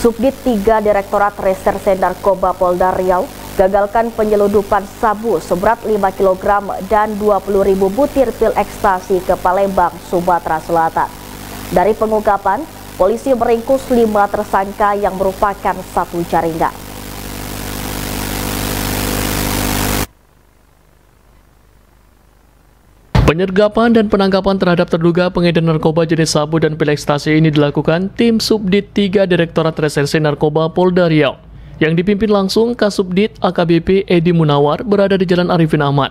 Subdit 3 Direktorat Reserse Narkoba Polda Riau gagalkan penyeludupan sabu seberat 5 kg dan 20 ribu butir pil ekstasi ke Palembang, Sumatera Selatan. Dari pengungkapan, polisi meringkus lima tersangka yang merupakan satu jaringan. Penyergapan dan penangkapan terhadap terduga pengedar narkoba jenis sabu dan pil ekstasi ini dilakukan tim Subdit 3 Direktorat Reserse Narkoba Polda Riau yang dipimpin langsung Kasubdit AKBP Edi Munawar berada di Jalan Arifin Ahmad,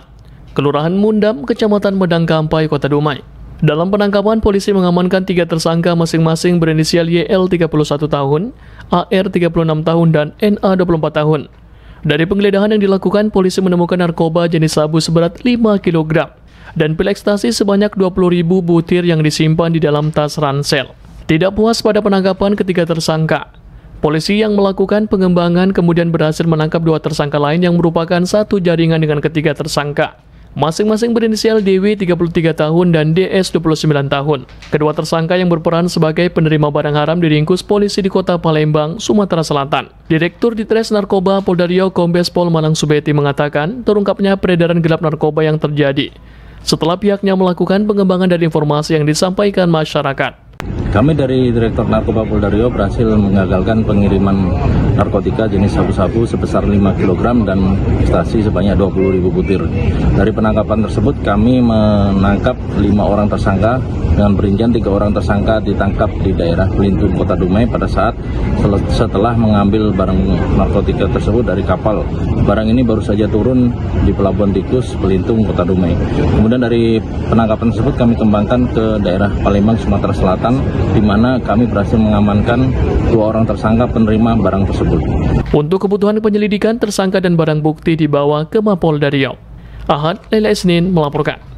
Kelurahan Mundam, Kecamatan Medang Kampai, Kota Dumai. Dalam penangkapan, polisi mengamankan tiga tersangka masing-masing berinisial YL 31 tahun, AR 36 tahun, dan NA 24 tahun. Dari penggeledahan yang dilakukan, polisi menemukan narkoba jenis sabu seberat 5 kg dan pil ekstasi sebanyak 20.000 butir yang disimpan di dalam tas ransel. Tidak puas pada penangkapan ketiga tersangka, polisi yang melakukan pengembangan kemudian berhasil menangkap dua tersangka lain yang merupakan satu jaringan dengan ketiga tersangka. Masing-masing berinisial DW 33 tahun dan DS 29 tahun. Kedua tersangka yang berperan sebagai penerima barang haram diringkus polisi di kota Palembang, Sumatera Selatan. Direktur Ditres Narkoba Polda Riau Kombes Pol Manang Subeti mengatakan terungkapnya peredaran gelap narkoba yang terjadi setelah pihaknya melakukan pengembangan dari informasi yang disampaikan masyarakat. Kami dari Direktur Narkoba Polda Riau berhasil mengagalkan pengiriman narkotika jenis sabu-sabu sebesar 5 kg dan ekstasi sebanyak 20 ribu butir. Dari penangkapan tersebut kami menangkap lima orang tersangka dengan perincian tiga orang tersangka ditangkap di daerah Pelintun Kota Dumai pada saat setelah mengambil barang narkotika tersebut dari kapal. Barang ini baru saja turun di Pelabuhan Tikus Pelintung Kota Dumai. Kemudian dari penangkapan tersebut kami kembangkan ke daerah Palembang Sumatera Selatan di mana kami berhasil mengamankan dua orang tersangka penerima barang tersebut. Untuk kebutuhan penyelidikan, tersangka dan barang bukti dibawa ke Mapolda Riau. Ahad Lele Isnin melaporkan.